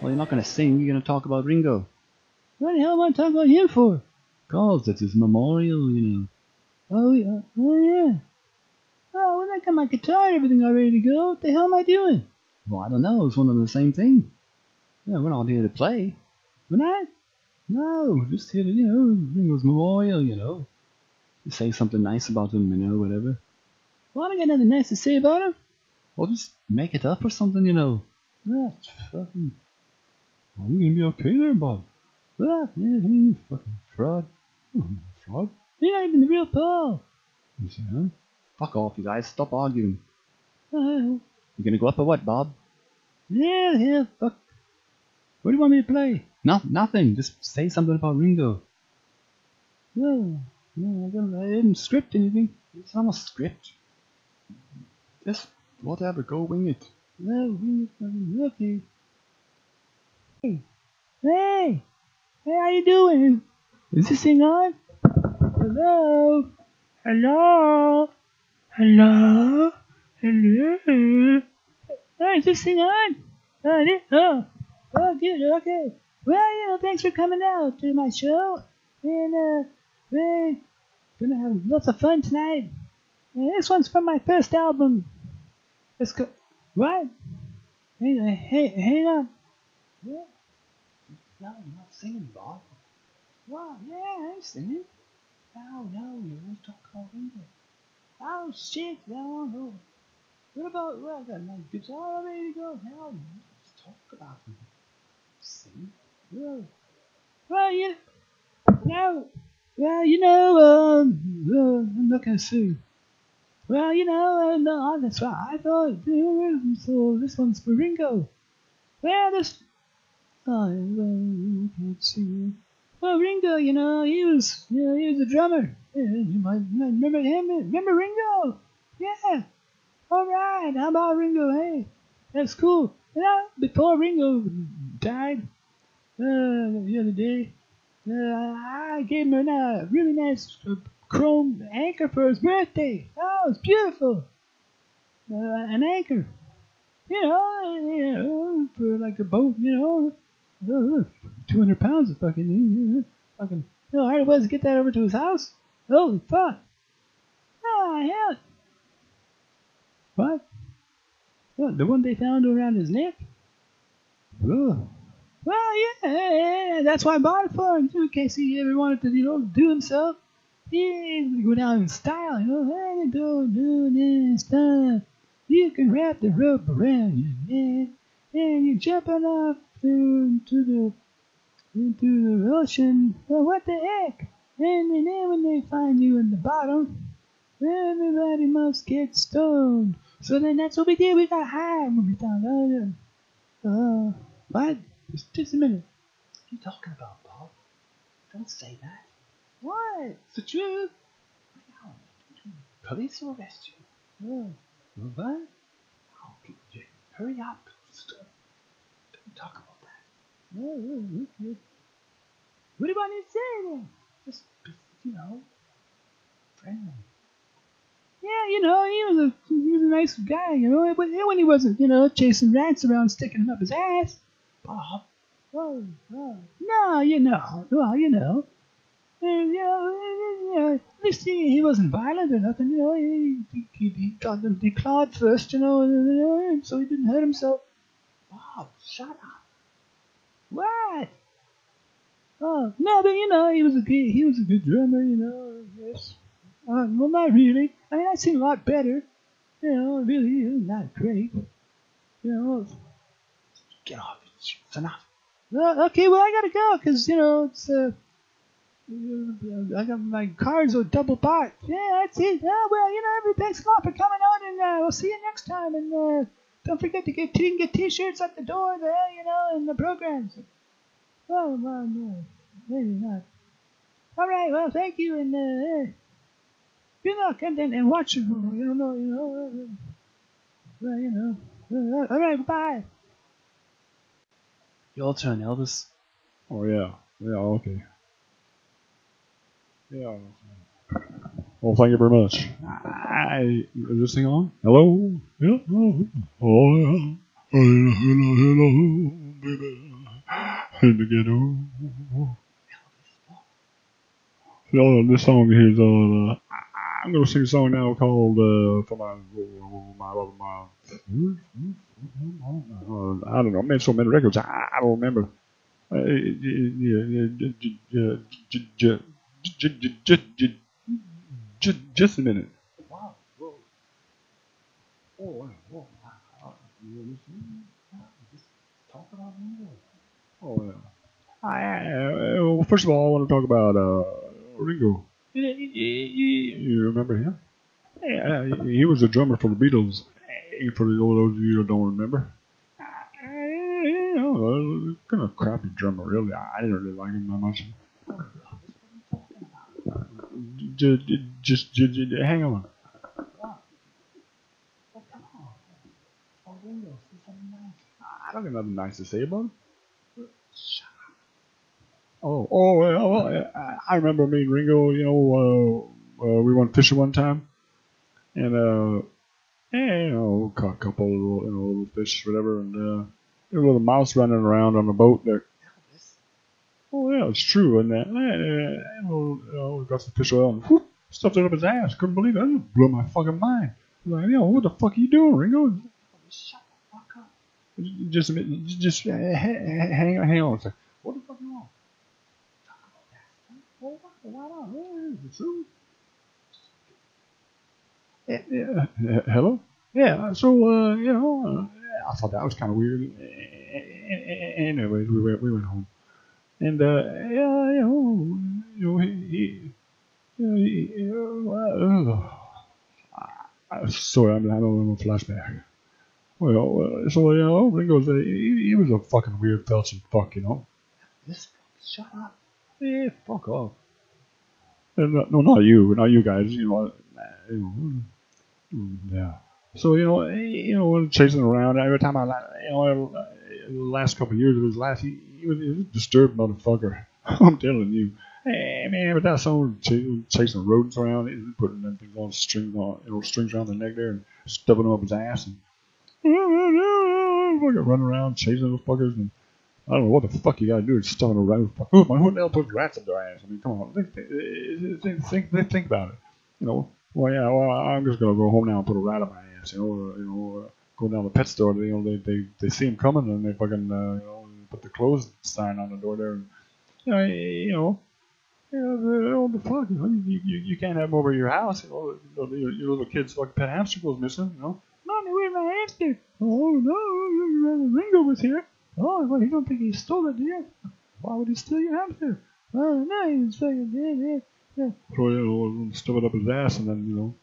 Well, you're not going to sing. You're going to talk about Ringo. What the hell am I talking about him for? Cause that's his memorial, you know. Oh yeah, oh, oh yeah. Oh, when I got my guitar and everything all ready to go, what the hell am I doing? Well, I don't know. It's one of the same thing. Yeah, we're not here to play. We're not? No, just here to, you know, Ringo's memorial, you know. Say something nice about him, you know, whatever. Well, I got nothing nice to say about him. I'll just make it up or something, you know. Yeah, fucking. Are you gonna be okay there, Bob? Ah, yeah, you fucking fraud. Fraud? You're not even the real Paul. You say, huh? Fuck off, you guys. Stop arguing. Uh, you gonna go up or what, Bob? Yeah, yeah, fuck. What do you want me to play? No, nothing. Just say something about Ringo. No, I, don't, I didn't script anything. It's not a script. Just whatever, go wing it. No, wing it, okay. Hey, hey, hey, how you doing? Is this thing on? Hello, hello, hello, hello. Oh, is this thing on? Oh, this, oh, oh, good, okay. Well, you know, thanks for coming out to my show, and uh, we're gonna have lots of fun tonight. And this one's from my first album. Let's go. What? Hey, uh, hey, hang on. What? No, you're not singing, Bob. What? Yeah, I'm singing. No, no, you always talk about Ringo. Oh, shit, no, no. What about, well, I got my guitar ready to go. Hell, let's talk about it. Sing? Well, well, you, no, well, you know, um, uh, I'm not gonna sing. Well, you know, uh, no, that's right. I thought, uh, so this one's for Ringo. Well, this, oh, well, can't sing. Well, Ringo, you know, he was, you know, he was a drummer. Yeah, you might, remember him. Remember Ringo? Yeah. All right. How about Ringo? Hey, that's cool. You know, before Ringo died, uh, the other day, I gave him a uh, really nice uh, chrome anchor for his birthday. Oh, it's beautiful. Uh, an anchor. You know, you know, for like a boat, you know. Uh, 200 pounds of fucking, you fucking, you know, how hard it was to get that over to his house. Holy fuck. Oh, hell. What? What, the one they found around his neck? Oh. Well, yeah, that's why I bought it for him, too, in case he ever wanted to, you know, do himself. Yeah, go down in style, you know, how you this stuff. You can wrap the rope around your neck, and you're jumping off into the into the ocean. Well, what the heck? And then when they find you in the bottom, everybody must get stoned. So then that's what we did. We got high when we found out. Uh, what? Just, just a minute. What are you talking about, Bob? Don't say that. What? It's the truth. No, police will arrest you. Oh, what? Oh, hurry up. Stop. Uh, don't talk about that. Oh, oh, okay. What do you want me to say then? Just, you know, friendly. Yeah, you know, he was a he was a nice guy, you know, but when he wasn't, you know, chasing rats around, sticking them up his ass. Bob. Oh, oh. No, you know. Well, you know. At least he, he wasn't violent or nothing, you know. He, he, he got them declawed first, you know, and, so he didn't hurt himself. Bob, shut up. What? Oh, no, but you know, he was a good, he was a good drummer, you know, yes. Uh, well, not really. I mean, I sing a lot better. You know, really, not great. You know, get off. It's enough. Uh, okay, well, I gotta go because you know it's. Uh, I got my cards are double bought. Yeah, that's it. Oh, well, you know, every thanks a lot for coming on, and uh, we'll see you next time. And uh, don't forget to get you get T-shirts at the door there, you know, in the programs. Oh, well, no, maybe not. All right, well, thank you, and uh, good luck, and and, and watch. You know, you know, uh, well, you know. Uh, all right, bye. Your turn, Elvis. Oh yeah, yeah, okay. Yeah. Well, thank you very much. I, is this thing on? Hello? Yeah. Oh, oh yeah. Hello, hello, hello, baby. In the ghetto. This song is on, uh, I'm gonna sing a song now called, uh, for my, my, my, my I don't know, I made so many records, I, I don't remember. Uh, just, a minute. Wow. Oh, whoa. Just talk about Ringo. Oh, yeah. I, uh, well, first of all, I want to talk about uh, Ringo. You remember him? Yeah, he was a drummer for the Beatles. For those of you who don't remember, kind of crappy drummer, really. I didn't really like him that much. Just, just, just, just hang on. I don't have nothing nice to say about him. Oh, oh, well, I remember me and Ringo, you know, uh, uh, we went fishing one time, and, uh, you know, caught a couple of little, you know, little fish, whatever, and, uh, there was a little mouse running around on the boat there. Oh, yeah, it's true, and, uh, you know, we got some fish oil, and whoop, stuffed it up his ass. Couldn't believe it. That blew my fucking mind. I was like, yo, what the fuck are you doing, Ringo? Shut the fuck up. Just a minute, just, uh, hang, hang on a second. What the fuck you want? Well, why not? It's. Yeah, yeah. Hello? Yeah, so, uh, you know, uh, I thought that was kind of weird. Anyways, we went, we went home. And, uh, yeah, you know, you know, he, he, he sorry, I'm having a little flashback. Well, uh, so, you know, Ringo's, uh, he, he was a fucking weird felching fuck, you know? This, shut up. Yeah, fuck off. And, uh, no, not you, not you guys. You know, you know, Mm, yeah. So you know, you know, chasing around every time I, you know, uh, the last couple of years of his life, he, he, was, a disturbed motherfucker. I'm telling you. Hey man, but that song chasing, rodents around, and putting them things on strings on, you know, strings around the neck there and stuffing them up his ass and running around chasing those fuckers and I don't know what the fuck you gotta do. It's stuffing a rat. Who, who the hell puts rats up their ass? I mean, come on, think, think, think about it. You know, well, yeah, well, I'm just gonna go home now and put a rat up my ass. You know, or, you know, uh, go down the pet store. You know, they they they see him coming and they fucking uh, you know put the closed sign on the door there. And, you know, you know. What the fuck? You, you, you, can't have him over your house. You know, your, your little kid's fucking pet hamster goes missing. You know, mommy, where's my hamster? Oh no, Ringo was here. Oh, well, you don't think he stole it, do you? Why would he steal your hamster? Oh, no, he's fucking dead, yeah. So, you know, stuff it up his ass, and then, you know,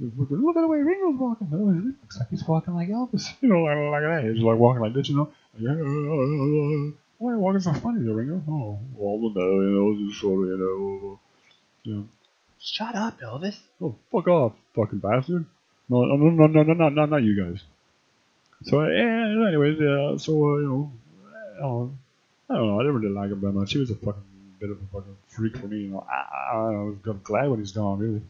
look at the way Ringo's walking. Oh, it looks like he's walking like Elvis. You know, like, like that. He's like walking like this, you know. Why are you walking so funny there, Ringo? Oh, well, no, you know, just sort of, you know, you know. Shut up, Elvis. Oh, fuck off, fucking bastard. No, no, no, no, no, no, no, not you guys. So, yeah, anyways, yeah, so, uh, you know, uh, I don't know, I didn't really like him that much. He was a fucking bit of a fucking freak for me, you know. I, I, I was glad when he's gone, really.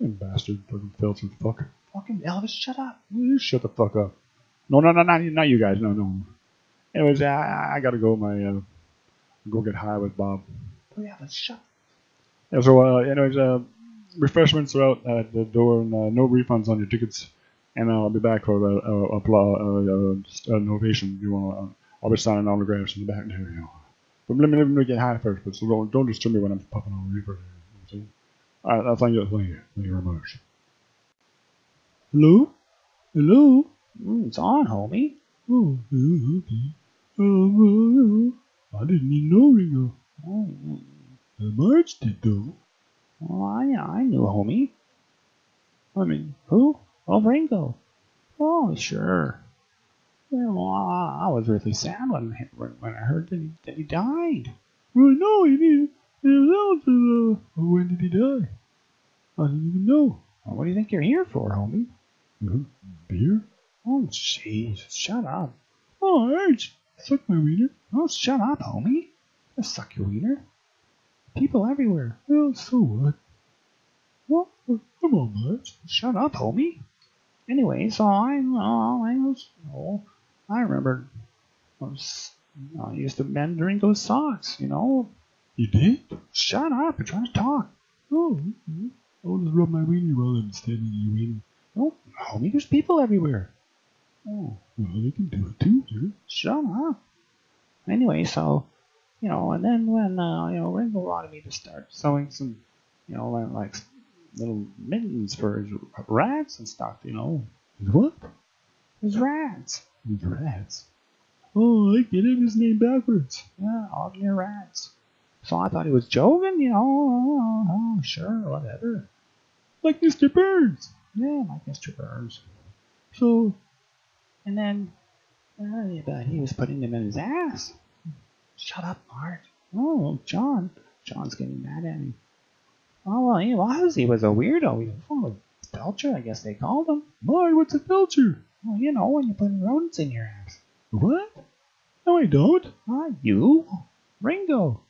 And bastard, fucking filthy fuck. Fucking Elvis, shut up. You shut the fuck up. No, no, no, not, not you guys, no, no. Anyways, I, I gotta go, my, uh, go get high with Bob. Oh, yeah, let's shut. Yeah, so, uh, anyways, uh, refreshments are out at the door and uh, no refunds on your tickets and I'll be back for a, a, a, a, an ovation. You want? Uh, I'll be signing autographs in the back there. You know. But let me, let me get high first. But so don't, don't disturb me when I'm puffing on reefer. You know All right, thank you, thank you, thank you very much. Hello, hello. Mm, it's on, homie. Oh, okay. Um, uh, I didn't even know Ringo. Oh, uh, Marge did though. well, I, I knew, homie. I mean, who? Oh, Ringo. Oh, sure. Well, I, I was really sad when, when I heard that he, that he died. Well, no, he didn't. He was out uh, when did he die? I didn't even know. Well, what do you think you're here for, homie? Uh, beer? Oh, jeez, shut up. Oh, Arch, suck my wiener. Oh, shut up, homie. Just suck your wiener. People everywhere. Well, so what? Well, Come on, Marge. Shut up, homie. Anyway, so I, uh, I was, oh, I remember, I, was, I used to mend Ringo's socks, you know. You did? Shut up, I'm trying to talk. Oh, okay. I want to rub my weenie while I'm standing in your weenie. Oh, homie, there's people everywhere. Oh, well, they can do it too, sir. Shut up. Anyway, so, you know, and then when, uh, you know, Ringo wanted me to start sewing some, you know, like, like little mittens for his rats and stuff, you know. What? His rats. Rats. Oh, I get it. His name backwards. Yeah, all your rats. So I thought he was joking, you know. Oh, oh, sure, whatever. Like Mr. Burns. Yeah, like Mr. Burns. So, And then, uh, he was putting them in his ass. Shut up, Mart. Oh, John. John's getting mad at me. Oh, well, he was. He was a weirdo. He was of Felcher, I guess they called him. Marge, what's a felcher? Well, you know, when you put rodents in your ass. What? No, I don't. Ah, you? Ringo.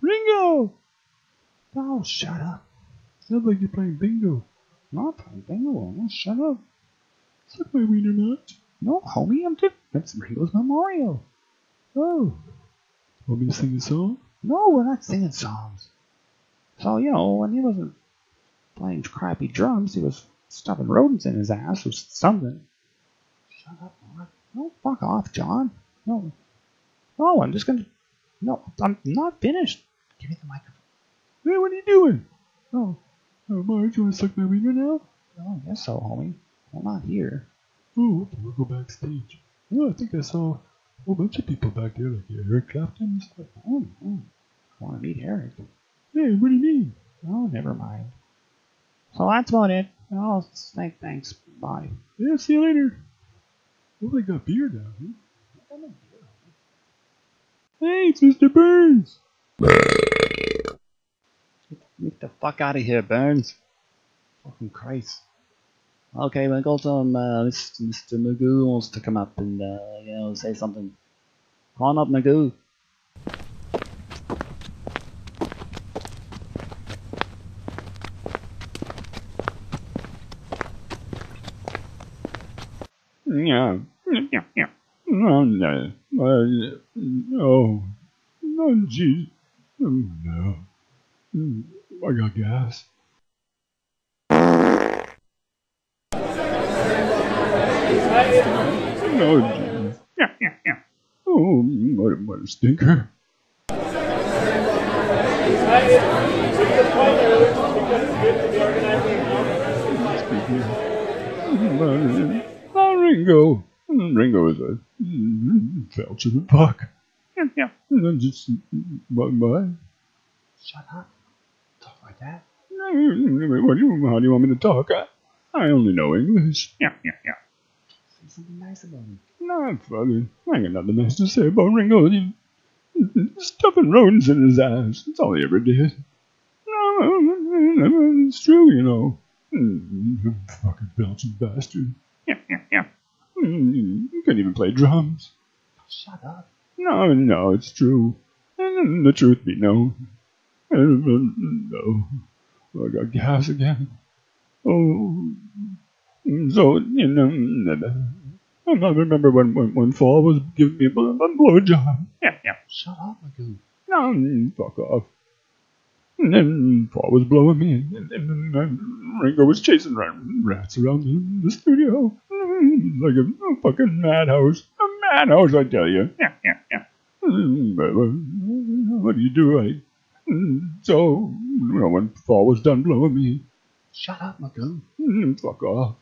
Ringo! Oh, shut up. Sounds like you're playing bingo. Not playing bingo. Oh, shut up. Suck my wiener, Marge. No, homie, I'm just. It's Ringo's memorial. Oh. Want me to sing a song? No, we're not singing songs. So, you know, when he wasn't playing crappy drums, he was stuffing rodents in his ass or something. Shut up, Mark. No, fuck off, John. No. No, I'm just gonna. No, I'm not finished. Give me the microphone. Hey, what are you doing? Oh. Oh, Marge, you want to suck my wiener now? Oh, I guess so, homie. Well, not here. Oh, okay, we'll go backstage. Oh, I think I saw a whole bunch of people back there, like Eric Clapton and stuff. Oh, oh. I Want to meet Eric? Hey, what do you mean? Oh, never mind. So that's about it. Oh, thank, thanks. Bye. Yeah, see you later. Oh, they got beer down here. Hey, it's Mr. Burns. Get the fuck out of here, Burns. Fucking Christ. Okay, we'll go to um, uh, Mr. Mr. Magoo wants to come up and, uh, you know, say something. Come on up, Magoo. Yeah. Yeah. Oh, no. Oh. Oh, no. I got gas. No, jeez. Yeah, yeah, yeah. Oh, what, what a stinker. Oh, Ringo. Ringo is a felcher the fuck. Yeah, yeah. Just, what, what? Shut up. Talk like that. What do you, how do you want me to talk? I, I only know English. Yeah, yeah, yeah. Say something nice about me. No, father. I got nothing nice to say about Ringo. He, stuffing rodents in his ass. That's all he ever did. No, it's true, you know. Mm, Fucking Belgian bastard. You couldn't even play drums. Shut up. No, no, it's true. And the truth be known. No. I got gas again. Oh. So, you know. I remember when, when, when Fall was giving me a blow, a blowjob. Yeah, yeah. Shut up, Magoo. No, fuck off. And then Paul was blowing me, and, and, and Ringo was chasing rats around the, the studio. Mm, Like a, fucking madhouse. A madhouse, I tell you. Yeah, yeah, yeah. What do you do? I, mm, so, you know, when Paul was done blowing me, Shut up, Magoo. Mm, fuck off.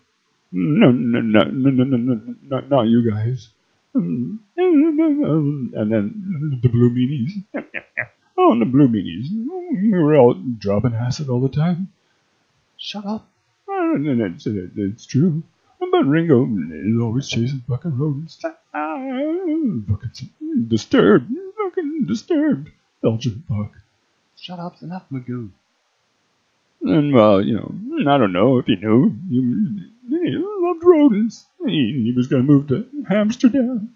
No, no, no, no, no, no, no, not, not you guys. And then the blue meanies. Oh, and the blue meanies. We were all dropping acid all the time. Shut up. And it's, it's true. But Ringo is always chasing fucking rodents. Fucking disturbed. Fucking disturbed. Belgian fuck. Shut up. Enough, Magoo. And well, you know, I don't know if you knew. He, he loved rodents. He, he was going to move to Amsterdam.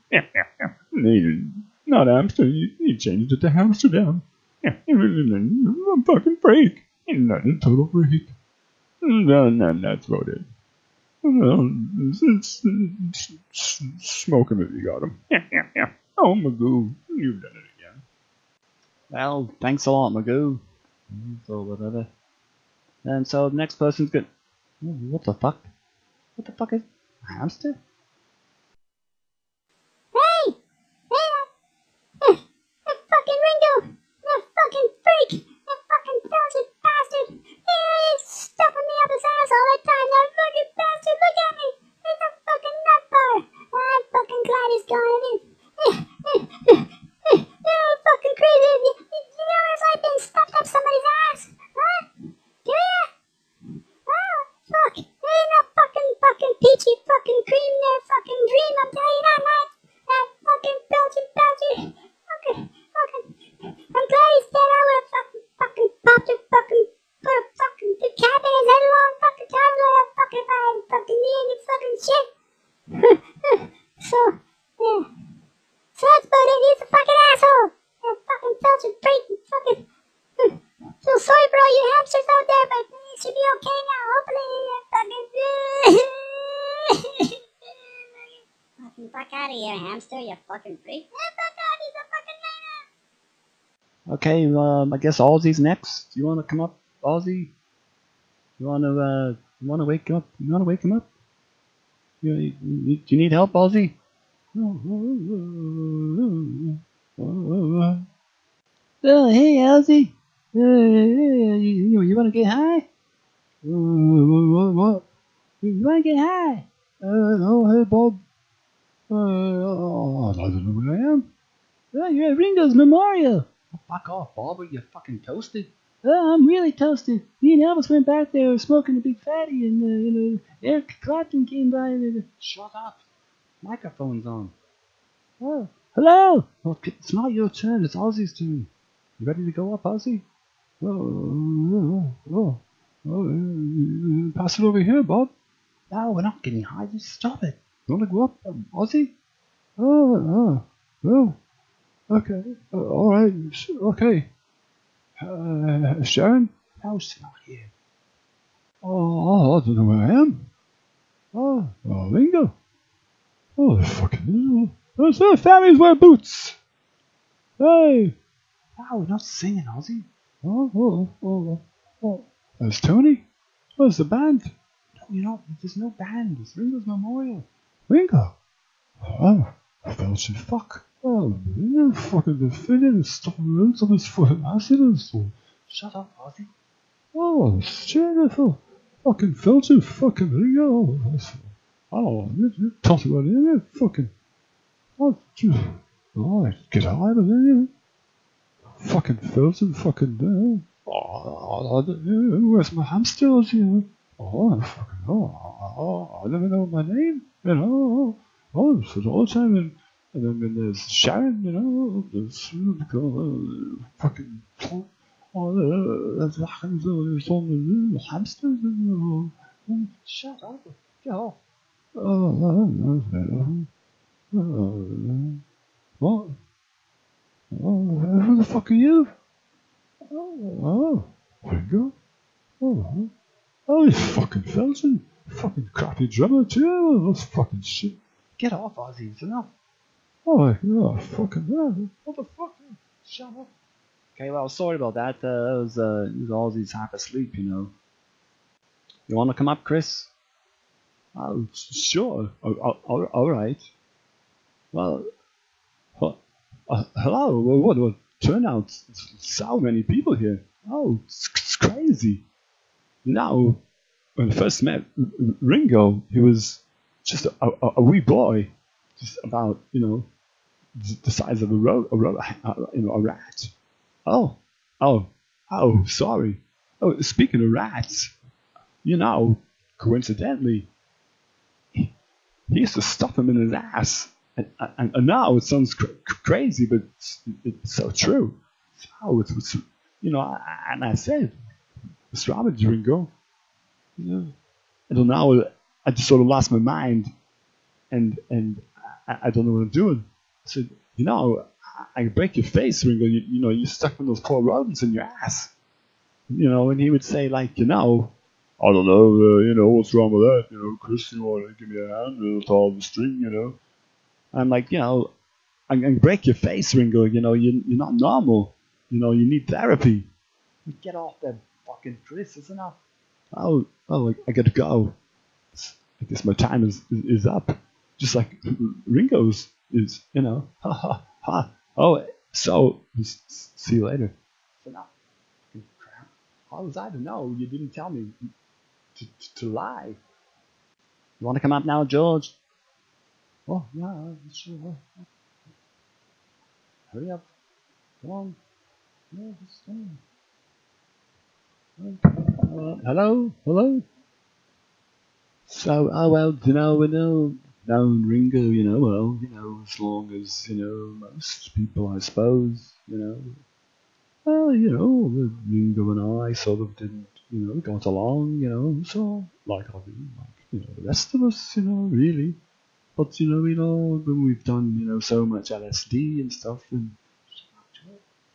He, not Amsterdam. He, he changed it to Amsterdam. Yeah, he was a fucking freak. He's not a total freak. No, uh, no, that's about it. Well, s- s- s- Smoke him if you got him. Yeah, yeah, yeah. Oh, Magoo, you've done it again. Well, thanks a lot, Magoo. So whatever. And so the next person's good. What the fuck? What the fuck is a hamster? Hey! Hey! Uh, that fucking Ringo! That fucking freak! That fucking Belgian bastard! He's stuffing me up his ass all the time! That fucking bastard! Look at me! He's a fucking nut bar! I'm fucking glad he's gone. You're fucking crazy! You, you notice I've been stuffed up somebody's ass? Huh? Do ya? Oh, fuck. Ain't no fucking fucking peachy fucking cream there fucking dream, I'm telling you that, man. That fucking Belgian Belgian. Fucking, fucking. I'm glad he's dead. I would have fucking, fucking popped a fucking, put a fucking decap in his head a long fucking time ago. That fucking, if I had fucking knee any fucking shit. so, yeah. So that's about it. He's a fucking asshole. That fucking Belgian freak. Fucking. Feel sorry for all you hamsters out there, but you should be okay now. Hopefully, you fucking. fucking fuck out of here, hamster, you fucking freak. Yeah, fuck out, he's a fucking nightmare. Okay, um, I guess Ozzy's next. You want to come up, Ozzy? You want to, uh, you want to wake him up? You want to wake him up? You, you, you, do you need help, Ozzy? Oh, hey, Ozzy. Uh, you, you want to get high? What? What? You want to get high? Uh, no, hey, Bob. Uh, oh, I don't know where I am. Oh, you're at Ringo's memorial. Oh, fuck off, Bob. Are you fucking toasted? Oh, I'm really toasted. Me and Elvis went back there smoking a big fatty, and uh, you know Eric Clapton came by. And uh, shut up. Microphone's on. Oh, hello. Oh, it's not your turn. It's Ozzy's turn. You ready to go up, Ozzy? Oh, oh, oh, oh, pass it over here, Bob. No, we're not getting high. Just stop it. You want to go up, um, Ozzy? Oh, oh, oh. Okay, uh, all right, okay. Uh, Sharon? She's not here. Oh, I don't know where I am. Oh, oh, Ringo. Oh, fucking. Oh, so families wear boots. Hey. No, we're not singing, Ozzy. Oh, oh, oh, oh. There's Tony. Where's the band? No, you're not. There's no band. It's Ringo's memorial. Ringo. Oh, Belgian fuck. Oh, you fucking defended stuff roots on his fucking accident. So, Shut up, Ozzy. oh, Jennifer. Fucking Belgian fucking Ringo. Oh, oh you, you talk about it, fucking. Oh, gee. Oh, get out of there. Fucking Belgian fucking. Uh, oh, where's my hamsters, you know? Oh, fucking. Oh, oh, I never know my name, you know. Oh, an old time and. And then, then there's Sharon, you know, there's uh, fucking oh, uh, all the hamsters, and, uh, Shut up. Get off. oh, uh, uh, uh, what? Oh, who the fuck are you? Oh, oh, Ringo? Oh, oh, you fucking Felton, fucking crappy drummer too. That's fucking shit. Get off, Ozzy. It's enough. Oh, yeah, fucking yeah. What the fuck? Shut up. Okay, well, sorry about that. Uh, that was, uh, it was Ozzy's half asleep, you know. You want to come up, Chris? Oh, sure. Oh, oh, all right. Well, uh, hello. What? What? Turnout. So many people here. Oh, it's, it's crazy. Now, when I first met Ringo, he was just a, a, a wee boy, just about you know the size of a ro- a, ro- you know a rat. Oh, oh, oh, sorry. Oh, speaking of rats, you know, coincidentally, he used to stuff him in his ass. And, and, and now it sounds cr- cr- crazy, but it's, so true. You know, and I said, what's wrong with you, Ringo? Yeah. And then now I just sort of lost my mind, and and I, I don't know what I'm doing. I said, you know, I, I can break your face, Ringo. You, you know, you're stuck with those poor rodents in your ass. You know, and he would say like, you know, I don't know, uh, you know, what's wrong with that? You know, Chris, you want to give me a hand all the string, you know? I'm like, you know, I'm to break your face, Ringo. You know, you, you're not normal. You know, you need therapy. Get off that fucking Chris, it's enough. Oh, oh, I, I gotta go. I guess my time is, is, is up. Just like Ringo's is, you know. Ha ha ha. Oh, so, see you later. It's enough. Crap. How was I to know? You didn't tell me to, to, to lie. You want to come up now, George? Oh, yeah, sure. Hurry up. Come on. Yeah, just come on. Uh, hello? Hello? So, oh well, you know, we know, known Ringo, you know, well, you know, as long as, you know, most people, I suppose, you know. Well, you know, Ringo and I sort of didn't, you know, got along, you know, so, like I do, like, you know, the rest of us, you know, really. But, you know, you know, when we've done, you know, so much LSD and stuff, and,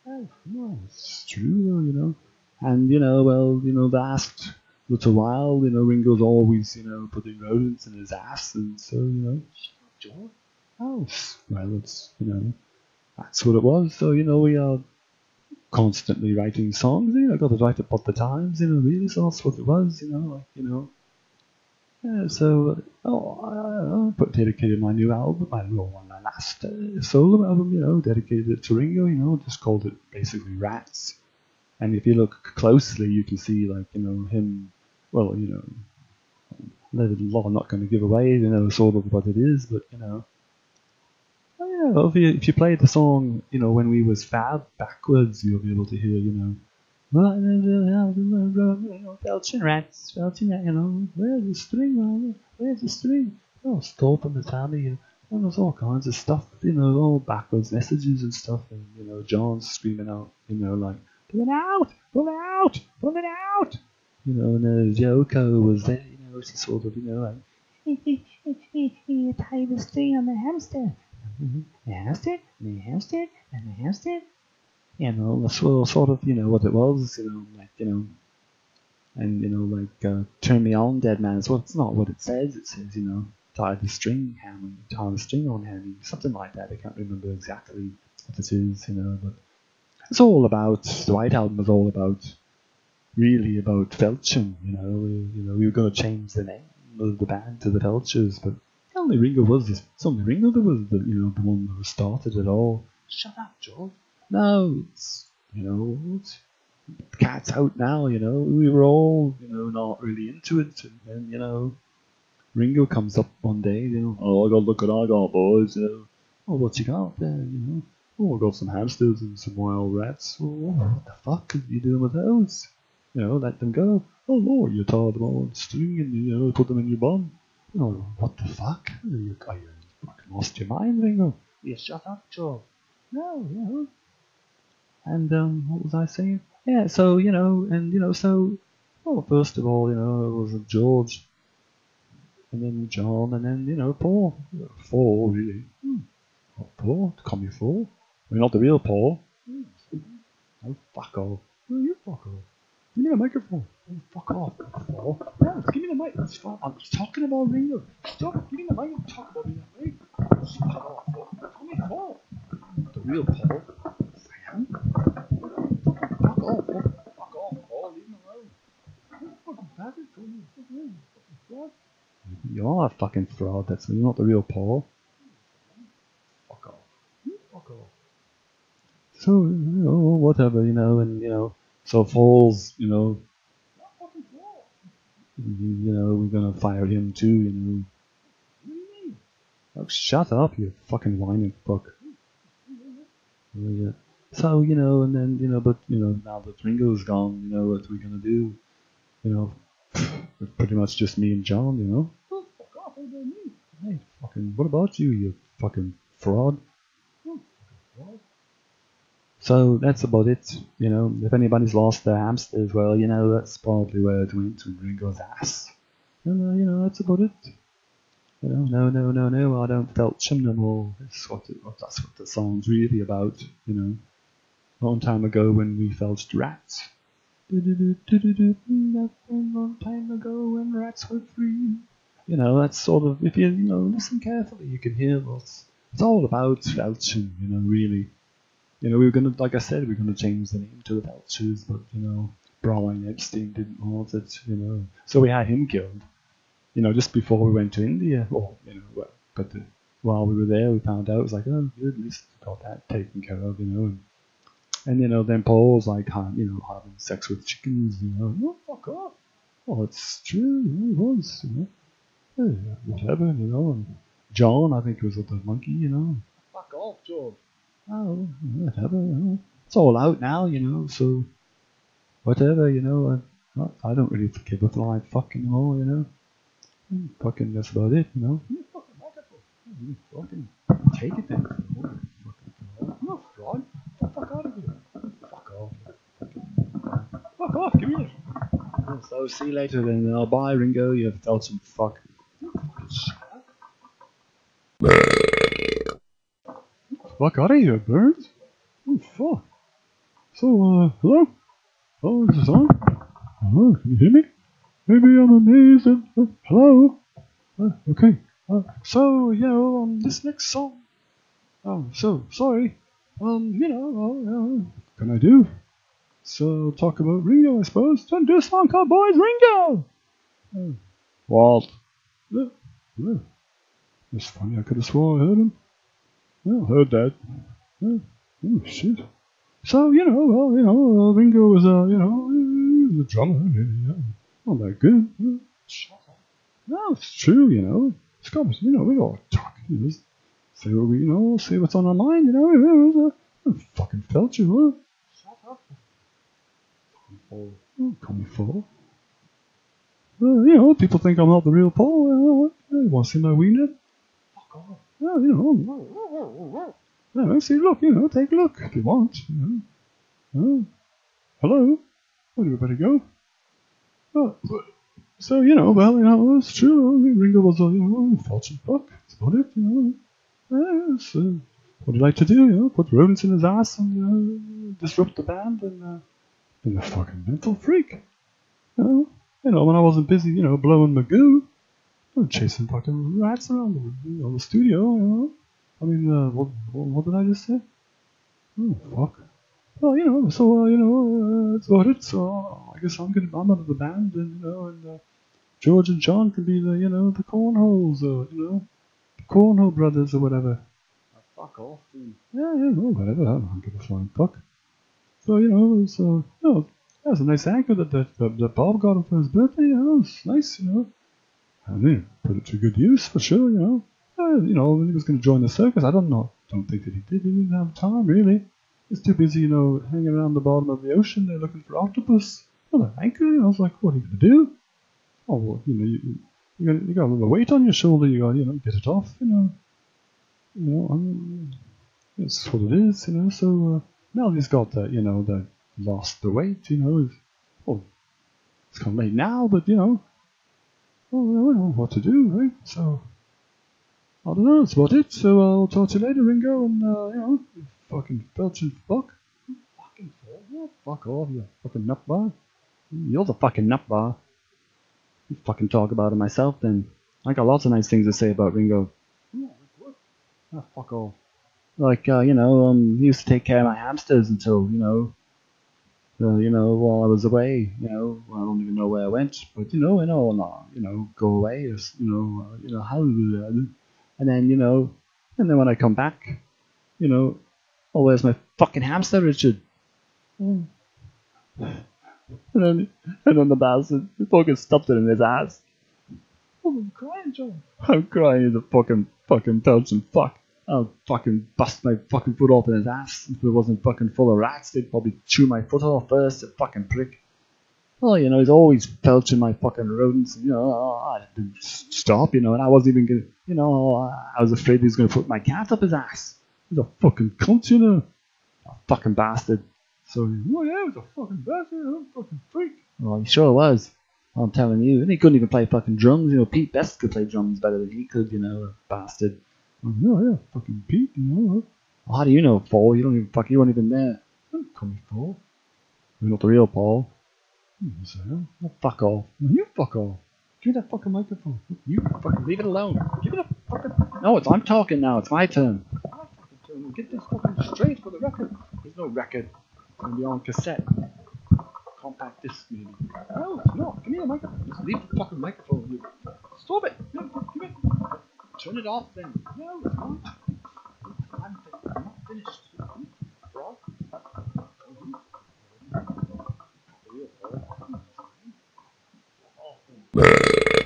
oh, no, it's true, you know. And, you know, well, you know, the last little while, you know, Ringo's always, you know, putting rodents in his ass, and so, you know, oh, well, it's, you know, that's what it was. So, you know, we are constantly writing songs, you know, I got to write about the times, you know, really, so that's what it was, you know, like, you know. Yeah, so, oh, I, put dedicated my new album, my, well, my last uh, solo album, you know, dedicated it to Ringo, you know, just called it basically Rats. And if you look closely, you can see, like, you know, him, well, you know, there's a lot I'm not going to give away, you know, sort of what it is, but, you know. Oh, yeah, well, if you, if you play the song, you know, when we was fab backwards, you'll be able to hear, you know, Belching rats, belching rats, you know, where's the string? Where's the string? Oh, stop on the tummy, and well, there's all kinds of stuff, you know, all backwards messages and stuff, and, you know, John's screaming out, you know, like, pull it out, pull it out, pull it out, you know, and uh, Yoko was there, you know, she sort of, you know, like, tie the string on the hamster, the hamster, and the hamster, and the hamster, you know, that's sort sort of, you know, what it was, you know, like, you know, and, you know, like, uh, turn me on, dead man. Well, it's not what it says. It says, you know, tie the string, Hammond, tie the string on Hammy, something like that. I can't remember exactly what it is, you know, but it's all about, the White Album is all about, really about Felcham, you know, we, you know, we were going to change the name of the band to the Felchers, but only Ringo was this, it's only Ringo that was the, you know, the one that started it all. Shut up, George. No, it's, you know, it's, cat's out now, you know. We were all, you know, not really into it. And then, you know, Ringo comes up one day, you know, oh, I got, look what I got, boys, you know. Oh, what you got there, you know? Oh, I got some hamsters and some wild rats. Oh, what the fuck are you doing with those? You know, let them go. Oh, Lord, you tied them all on string and, you know, put them in your bum. You know, what the fuck? Are you, are you fucking lost your mind, Ringo? Yeah, shut up, Joe. No, you know. And um, what was I saying? Yeah, so you know, and you know, so well, first of all, you know, it was George, and then John, and then you know, Paul. Four, really. Hmm. Oh, Paul, call me Paul. I mean, not the real Paul. Hmm. Oh, fuck off. Oh, you fuck off. Give me the microphone. Oh, fuck off, Paul. No, give me the mic. I'm talking about Ringo. Stop. Give me the mic. I'm talking about way. Fuck off. Paul. Call me Paul. The real Paul. Sam. Fuck off, Paul. Fuck off, Paul. Leave him alone. You fucking bastard. Call me a fucking fraud. You are a fucking fraud. That's you're not the real Paul. Fuck off. Fuck off. So you know, whatever you know, and you know, so Falls, you know, you, you know, we're gonna fire him too, you know. Oh, shut up, you fucking whining fuck. Oh, yeah. So, you know, and then, you know, but, you know, now that Ringo's gone, you know, what we gonna do? You know, it's pretty much just me and John, you know? Oh, fuck off, what about me? Hey, fucking, what about you, you fucking fraud? Oh. So that's about it, you know. If anybody's lost their hamsters, well, you know, that's probably where it went to Ringo's ass. And, uh, you know, that's about it. You know, no, no, no, no, I don't felt him no more. That's what, it, that's what the song's really about, you know. A long time ago when we felt rats. One long time ago when rats were free. You know, that's sort of, if you, you know, listen carefully, you can hear what's, it's all about Felchin, you know, really. You know, we were going to, like I said, we were going to change the name to the Felchers, but, you know, Brian Epstein didn't want it, you know. So we had him killed, you know, just before we went to India. Well, you know, but the, while we were there, we found out, it was like, oh, good, at least got that taken care of, you know. And, and you know, then Paul's like, you know, having sex with chickens, you know. Oh, fuck off. Well, it's true, it was, you know. Yeah, whatever, you know. And John, I think, it was with the monkey, you know. Fuck off, John. Oh, whatever, you know. It's all out now, you know, so whatever, you know. I, I don't really give a flying fuck anymore, you know. Mm, Fucking that's about it, you know. You fucking wonderful. You fucking take it then. I'm not. Get the fuck out of here. Fuck off. Fuck off, give me it. So see you later then. I'll buy Ringo. You've felt some fuck. Fuck out of here, birds. Oh fuck. So, uh, hello? Oh, is this on? Hello, can you hear me? Maybe I'm amazed at, uh, hello? Uh, okay. Uh, so, you know, um, this next song. Oh, so, sorry. Um, you know, uh, uh, can I do? So, talk about Ringo, I suppose. Then do a song called Boys Ringo! Uh, Walt. Yeah, yeah. It's funny, I could have swore I heard him. Yeah, heard that. Yeah. Oh, shit. So, you know, well, you know, uh, Ringo was, uh, you know, he was a drummer. Yeah, not that good. Yeah. Shut up. No, it's true, you know. It's got, you know, we all talk. You know, say what we, you know, say what's on our mind, you know. Uh, I fucking felt you, huh? Shut up. Oh, call me Paul. Well, you know, people think I'm not the real Paul. You want to see my wiener? Fuck off. Well, you know. Yeah, see, look, you know, take a look if you want. You know. Oh, hello? Where do we better go? Oh, so, you know, well, you know, it's true. Ringo was, uh, you know, fortune fuck. That's about it, you know. It's, uh, what do you like to do, you know? Put rodents in his ass and, you know, disrupt the band and, uh, and a fucking mental freak. You know, you know, when I wasn't busy, you know, blowing Magoo, I was chasing fucking rats around the, you know, the studio, you know. I mean, uh, what, what, what did I just say? Oh, fuck. Well, you know, so, uh, you know, uh, that's about it. So I guess I'm gonna, I'm out of the band, and, you know, and, uh, George and John can be the, you know, the cornholes, or, you know, the cornhole brothers or whatever. fuck off, dude. Yeah, yeah, well, whatever. I don't give a flying fuck. So, you know, it's, uh, you know, that was a nice anchor that, that, that, that Bob got him for his birthday, you know, it's nice, you know. I mean, put it to good use for sure, you know. Uh, you know, he was going to join the circus, I don't know. Don't think that he did. He didn't have time, really. He's too busy, you know, hanging around the bottom of the ocean there looking for octopus. Well, an anchor, I was like, what are you going to do? Oh, well, you know, you, you, got, you got a little weight on your shoulder, you got, you know, get it off, you know. You know, um, it's what it is, you know, so, uh, Melody's got that, you know, that lost the weight, you know. It's, well, it's kind of late now, but, you know, well, I don't know what to do, right? So, I don't know, that's about it. So I'll talk to you later, Ringo, and, uh, you know, you fucking felching fuck. You fucking fuck, yeah, fuck off, you fucking nut bar. You're the fucking nut bar. You fucking talk about it myself, then. I got lots of nice things to say about Ringo. Oh, fuck off. Like, uh, you know, um, he used to take care of my hamsters until, you know, uh, you know, while I was away, you know, I don't even know where I went, but you know, you know, no, you know, go away, you know, uh, you know, how, and then, you know, and then when I come back, you know, oh, where's my fucking hamster, Richard? And then, and then the bastard fucking stuffed it in his ass. Oh, I'm crying, John. I'm crying in the fucking, fucking Belgian fuck. I'll fucking bust my fucking foot off in his ass. If it wasn't fucking full of rats, they'd probably chew my foot off first, a fucking prick. Well, you know, he's always felching my fucking rodents. You know, oh, I didn't stop, you know, and I wasn't even gonna, you know, oh, I was afraid he was gonna put my cat up his ass. He's a fucking cunt, you know. A fucking bastard. So, oh yeah, was a fucking bastard, a fucking freak. Well, he sure was. I'm telling you. And he couldn't even play fucking drums. You know, Pete Best could play drums better than he could, you know, a bastard. Oh, yeah, fucking Pete, you know. Well, how do you know, Paul? You don't even fuck. you weren't even there. Don't call me Paul. You're not the real Paul. So, Oh, fuck off. you fuck off. Give me that fucking microphone. You fucking leave it alone. Give it a fucking. No, it's I'm talking now. It's my turn. My fucking turn. Get this fucking straight for the record. There's no record. It's gonna be on cassette. Compact disc, maybe. No, it's not. Give me the microphone. Just leave the fucking microphone. Stop it. Give it. Turn it off then. No. I'm, I'm not finished. Frog. Awful.